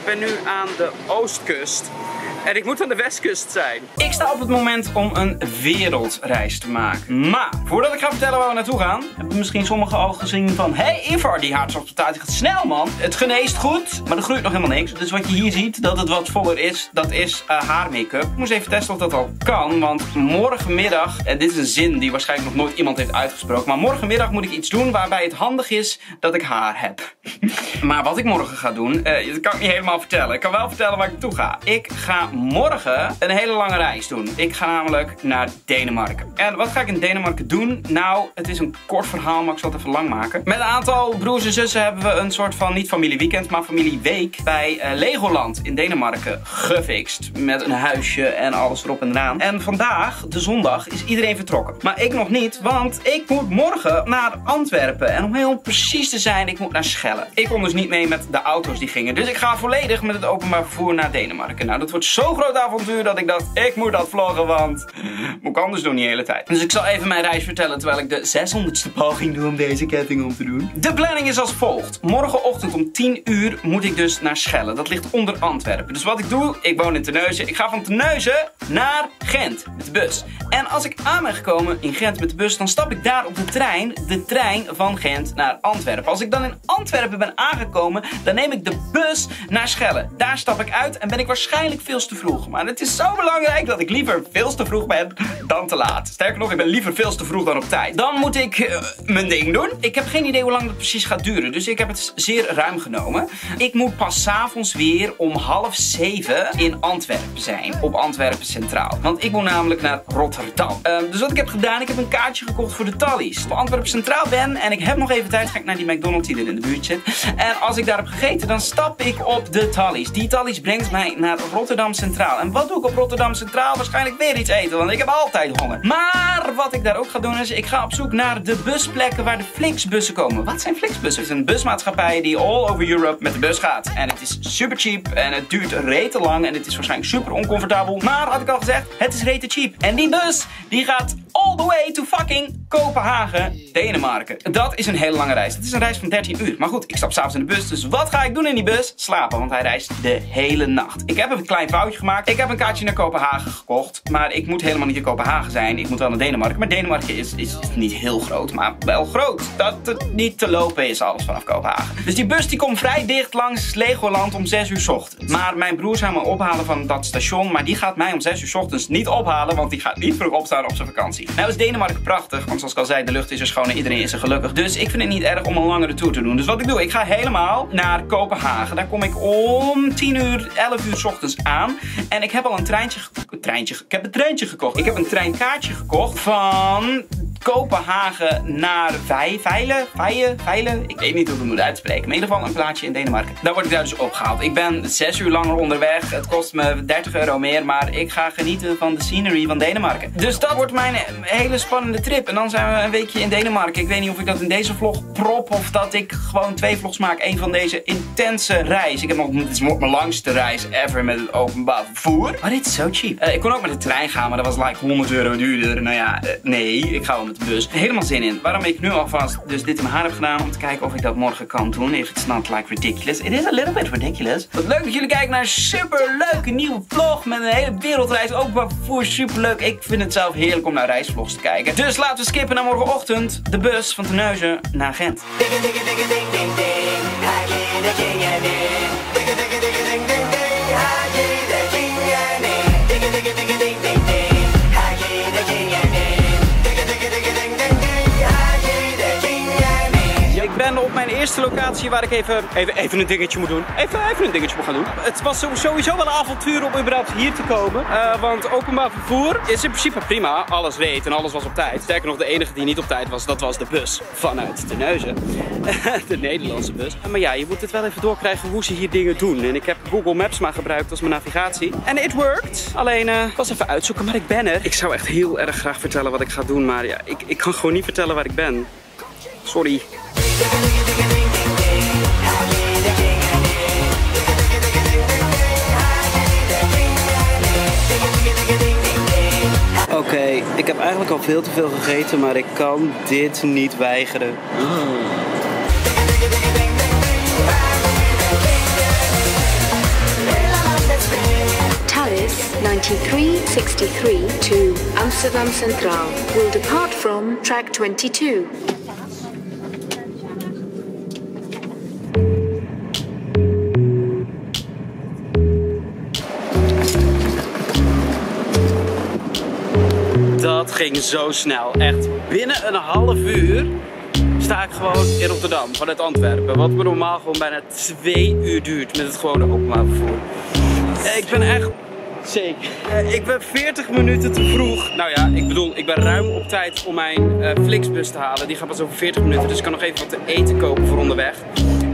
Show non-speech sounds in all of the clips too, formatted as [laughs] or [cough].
Ik ben nu aan de oostkust. En ik moet aan de westkust zijn. Ik sta op het moment om een wereldreis te maken. Maar, voordat ik ga vertellen waar we naartoe gaan, hebben misschien sommigen al gezien van... Hey Ivar, die hartstochtentaart gaat snel man. Het geneest goed, maar er groeit nog helemaal niks. Dus wat je hier ziet, dat het wat voller is, dat is uh, haarmake-up. Ik moest even testen of dat al kan, want morgenmiddag... En dit is een zin die waarschijnlijk nog nooit iemand heeft uitgesproken. Maar morgenmiddag moet ik iets doen waarbij het handig is dat ik haar heb. [laughs] maar wat ik morgen ga doen, uh, dat kan ik niet helemaal vertellen. Ik kan wel vertellen waar ik naartoe ga. Ik ga morgen een hele lange reis doen. Ik ga namelijk naar Denemarken. En wat ga ik in Denemarken doen? Nou, het is een kort verhaal, maar ik zal het even lang maken. Met een aantal broers en zussen hebben we een soort van, niet familieweekend, maar familieweek bij uh, Legoland in Denemarken gefixt. Met een huisje en alles erop en eraan. En vandaag, de zondag, is iedereen vertrokken. Maar ik nog niet, want ik moet morgen naar Antwerpen. En om heel precies te zijn, ik moet naar Schellen. Ik kon dus niet mee met de auto's die gingen. Dus ik ga volledig met het openbaar vervoer naar Denemarken. Nou, dat wordt zo zo'n groot avontuur dat ik dacht, ik moet dat vloggen, want moet ik anders doen die hele tijd. Dus ik zal even mijn reis vertellen terwijl ik de 600ste poging doe om deze ketting om te doen. De planning is als volgt. Morgenochtend om 10 uur moet ik dus naar Schellen. Dat ligt onder Antwerpen. Dus wat ik doe, ik woon in Terneuzen. Ik ga van Terneuzen naar Gent met de bus. En als ik aan ben gekomen in Gent met de bus, dan stap ik daar op de trein, de trein van Gent naar Antwerpen. Als ik dan in Antwerpen ben aangekomen, dan neem ik de bus naar Schellen. Daar stap ik uit en ben ik waarschijnlijk veel te vroeg. Maar het is zo belangrijk dat ik liever veel te vroeg ben dan te laat. Sterker nog, ik ben liever veel te vroeg dan op tijd. Dan moet ik uh, mijn ding doen. Ik heb geen idee hoe lang dat precies gaat duren. Dus ik heb het zeer ruim genomen. Ik moet pas s'avonds weer om half zeven in Antwerpen zijn. Op Antwerpen Centraal. Want ik moet namelijk naar Rotterdam. Uh, dus wat ik heb gedaan, ik heb een kaartje gekocht voor de Tallies. Op Antwerpen Centraal ben en ik heb nog even tijd, ga ik naar die McDonald's die er in de buurt zit. En als ik daar heb gegeten, dan stap ik op de Tallies. Die Tallies brengt mij naar Rotterdam Centraal. En wat doe ik op Rotterdam Centraal? Waarschijnlijk weer iets eten, want ik heb altijd honger. Maar wat ik daar ook ga doen is, ik ga op zoek naar de busplekken waar de Flixbussen komen. Wat zijn Flixbussen? Het is een busmaatschappij die all over Europe met de bus gaat. En het is super cheap en het duurt rete lang en het is waarschijnlijk super oncomfortabel. Maar had ik al gezegd, het is rete cheap. En die bus, die gaat all the way to fucking Kopenhagen, Denemarken. Dat is een hele lange reis. Het is een reis van 13 uur. Maar goed, ik stap s'avonds in de bus. Dus wat ga ik doen in die bus? Slapen, want hij reist de hele nacht. Ik heb een klein foutje gemaakt. Ik heb een kaartje naar Kopenhagen gekocht. Maar ik moet helemaal niet in Kopenhagen zijn. Ik moet wel naar Denemarken. Maar Denemarken is, is niet heel groot, maar wel groot. Dat het niet te lopen is alles vanaf Kopenhagen. Dus die bus die komt vrij dicht langs Legoland om 6 uur ochtends. Maar mijn broer zou me ophalen van dat station. Maar die gaat mij om 6 uur ochtends niet ophalen. Want die gaat niet vroeg opstaan op zijn vakantie. Nou is Denemarken prachtig. Want zoals ik al zei, de lucht is er schoon en iedereen is er gelukkig. Dus ik vind het niet erg om een langere tour te doen. Dus wat ik doe, ik ga helemaal naar Kopenhagen. Daar kom ik om 10 uur, 11 uur ochtends aan. En ik heb al een treintje, treintje, ik heb een treintje gekocht. Ik heb een treinkaartje gekocht van Kopenhagen naar Veilen, Veilen, Veilen. Ik weet niet hoe ik het moet uitspreken. In ieder geval een plaatsje in Denemarken. Daar word ik daar dus opgehaald. Ik ben 6 uur langer onderweg. Het kost me 30 euro meer. Maar ik ga genieten van de scenery van Denemarken. Dus dat wordt mijn hele spannende trip. En dan zijn we een weekje in Denemarken. Ik weet niet of ik dat in deze vlog prop. Of dat ik gewoon twee vlogs maak. Eén van deze intense reis. Ik heb nog, dit is mijn langste reis ever met het openbaar vervoer. Maar dit is zo cheap. Uh, ik kon ook met de trein gaan. Maar dat was like 100 euro duurder. Nou ja, uh, nee. Ik ga wel de bus. Helemaal zin in. Waarom ik nu alvast dus dit in mijn haar heb gedaan. Om te kijken of ik dat morgen kan doen. If it's not like ridiculous. It is a little bit ridiculous. Wat leuk dat jullie kijken naar een super leuke nieuwe vlog. Met een hele wereldreis. Openbaar vervoer. Super leuk. Ik vind het zelf heerlijk om naar reisvlogs te kijken. Dus laten we skippen naar morgenochtend. De bus van Terneuzen naar Gent. Mijn eerste locatie waar ik even, even, even een dingetje moet doen. Even, even een dingetje moet gaan doen. Het was sowieso wel een avontuur om überhaupt hier te komen. Uh, want openbaar vervoer is in principe prima. Alles reed en alles was op tijd. Sterker nog, de enige die niet op tijd was, dat was de bus vanuit de Neuzen. [laughs] de Nederlandse bus. Maar ja, je moet het wel even doorkrijgen hoe ze hier dingen doen. En ik heb Google Maps maar gebruikt als mijn navigatie. En it worked. Alleen, uh, ik was even uitzoeken, maar ik ben er. Ik zou echt heel erg graag vertellen wat ik ga doen. Maar ja, ik, ik kan gewoon niet vertellen waar ik ben. Sorry. Oké, ik heb eigenlijk al veel te veel gegeten, maar ik kan dit niet weigeren. 2363 to Amsterdam Centraal will depart from track 22. Ging zo snel. Echt binnen een half uur sta ik gewoon in Rotterdam vanuit Antwerpen. Wat me normaal gewoon bijna twee uur duurt met het gewone openbaar vervoer. Eh, Ik ben echt Zeker. Eh, ik ben 40 minuten te vroeg. Nou ja, ik bedoel, ik ben ruim op tijd om mijn eh, Flixbus te halen. Die gaat pas over 40 minuten, dus ik kan nog even wat te eten kopen voor onderweg.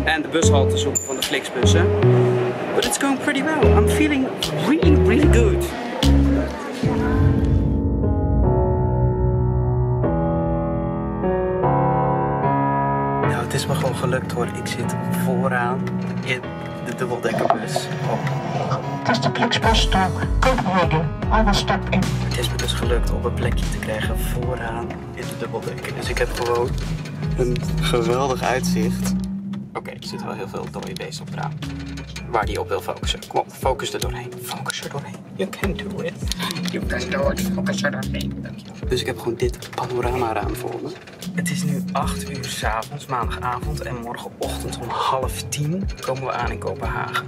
En de bushalte zoeken van de Flixbussen. But it's going pretty well. I'm feeling really, really good. Is me gewoon gelukt hoor. Ik zit vooraan in de dubbeldekkerbus. Oh. This is the Flixbus to Copenhagen. I will stop in Het is me dus gelukt om een plekje te krijgen vooraan in de dubbeldekker. Dus ik heb gewoon een geweldig uitzicht. Oké, er zit wel heel veel dode beest op het raam. Waar die op wil focussen. Kom op, focus er doorheen. Focus er doorheen. You can do it. You can do it. Focus er doorheen. Dankjewel. Dus ik heb gewoon dit panoramaraam voor me. Het is nu 8 uur s'avonds, maandagavond. En morgenochtend om half tien komen we aan in Kopenhagen.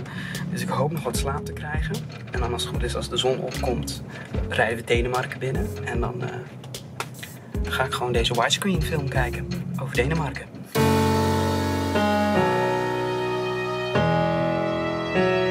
Dus ik hoop nog wat slaap te krijgen. En dan als het goed is, als de zon opkomt, rijden we Denemarken binnen. En dan eh, ga ik gewoon deze widescreen film kijken over Denemarken. Oké,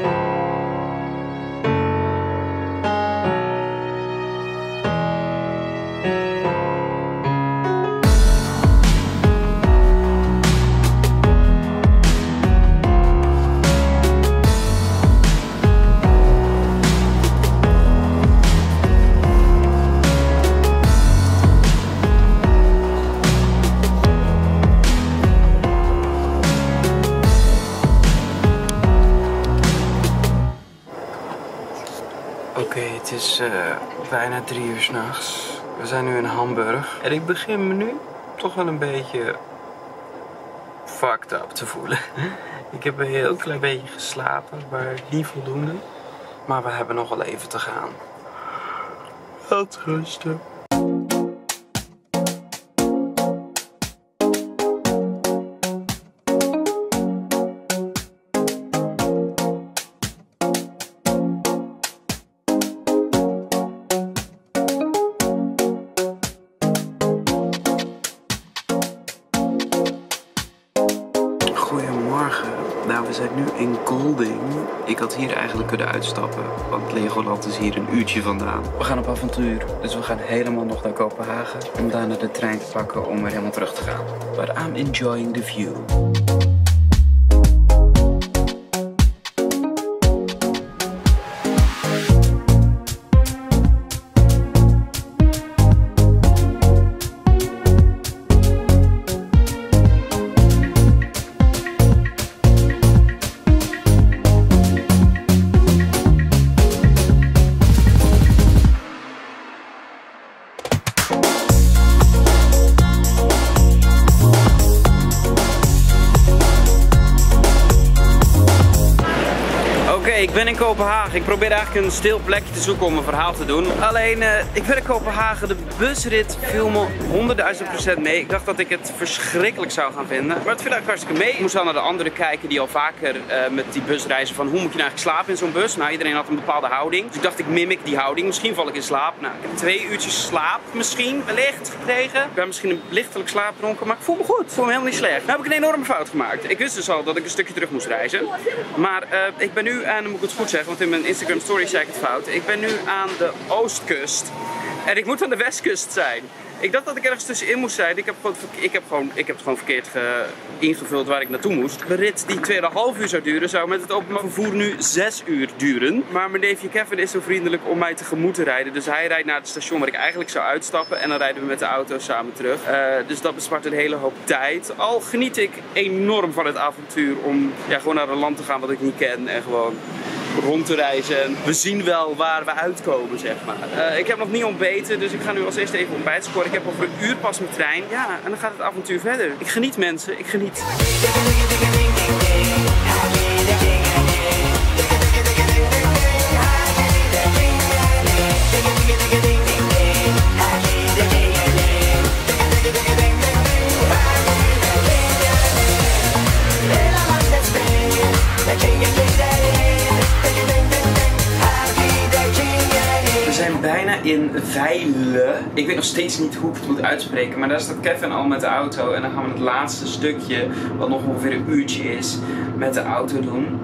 is eh, bijna drie uur s'nachts. We zijn nu in Hamburg. En ik begin me nu toch wel een beetje fucked up te voelen. [laughs] ik heb een heel klein beetje geslapen, maar niet voldoende. Maar we hebben nog wel even te gaan. Wel rusten. Zijn nu in Golding. Ik had hier eigenlijk kunnen uitstappen, want Legoland is hier een uurtje vandaan. We gaan op avontuur, dus we gaan helemaal nog naar Kopenhagen om daarna de trein te pakken om weer helemaal terug te gaan. But I'm enjoying the view. Oké, ik ben in Kopenhagen. Ik probeer eigenlijk een stil plekje te zoeken om een verhaal te doen. Alleen, eh, ik ben in Kopenhagen. De busrit viel me honderdduizend procent mee. Ik dacht dat ik het verschrikkelijk zou gaan vinden. Maar het viel eigenlijk hartstikke mee. Ik moest dan naar de anderen kijken die al vaker eh, met die bus reizen. Van hoe moet je nou eigenlijk slapen in zo'n bus? Nou, iedereen had een bepaalde houding. Dus ik dacht, ik mimic die houding. Misschien val ik in slaap. Nou, ik heb twee uurtjes slaap misschien, wellicht, gekregen. Ik ben misschien een lichtelijk slaapdronken, maar ik voel me goed. Ik voel me helemaal niet slecht. Nu heb ik een enorme fout gemaakt. Ik wist dus al dat ik een stukje terug moest reizen. Maar eh, ik ben nu, en dan moet het goed zeggen, want in mijn Instagram story zei ik het fout. Ik ben nu aan de oostkust. En ik moet aan de westkust zijn. Ik dacht dat ik ergens tussenin moest zijn. Ik heb, ik heb, gewoon, ik heb het gewoon verkeerd ge- ingevuld waar ik naartoe moest. De rit die 2,5 uur zou duren, zou met het openbaar vervoer nu 6 uur duren. Maar mijn neefje Kevin is zo vriendelijk om mij tegemoet te rijden. Dus hij rijdt naar het station waar ik eigenlijk zou uitstappen. En dan rijden we met de auto samen terug. Eh, dus dat bespaart een hele hoop tijd. Al geniet ik enorm van het avontuur om ja, gewoon naar een land te gaan wat ik niet ken. En gewoon rond te reizen. En we zien wel waar we uitkomen, zeg maar. Eh, ik heb nog niet ontbeten, dus ik ga nu als eerste even ontbijt scoren. Ik heb over een uur pas mijn trein. Ja, en dan gaat het avontuur verder. Ik geniet mensen, ik geniet. In Veilen. Ik weet nog steeds niet hoe ik het moet uitspreken. Maar daar staat Kevin al met de auto. En dan gaan we het laatste stukje, wat nog ongeveer een uurtje is, met de auto doen.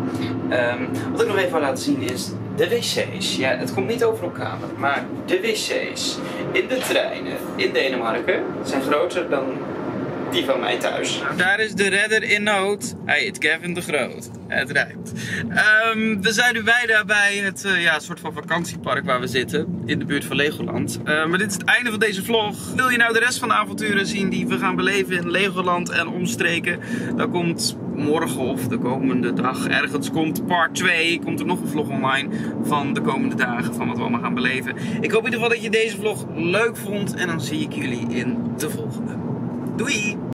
Ehm, wat ik nog even wil laten zien is de wc's. Ja, het komt niet over camera. Maar de wc's in de treinen in Denemarken zijn groter dan die van mij thuis. Daar is de redder in nood. Hij heet Kevin de Groot. Het rijdt. Ehm, we zijn nu bijna bij het uh, ja, soort van vakantiepark waar we zitten. In de buurt van Legoland. Uh, maar dit is het einde van deze vlog. Wil je nou de rest van de avonturen zien die we gaan beleven in Legoland en omstreken? Dan komt morgen of de komende dag ergens komt part 2. Komt er nog een vlog online van de komende dagen van wat we allemaal gaan beleven. Ik hoop in ieder geval dat je deze vlog leuk vond. En dan zie ik jullie in de volgende. 对。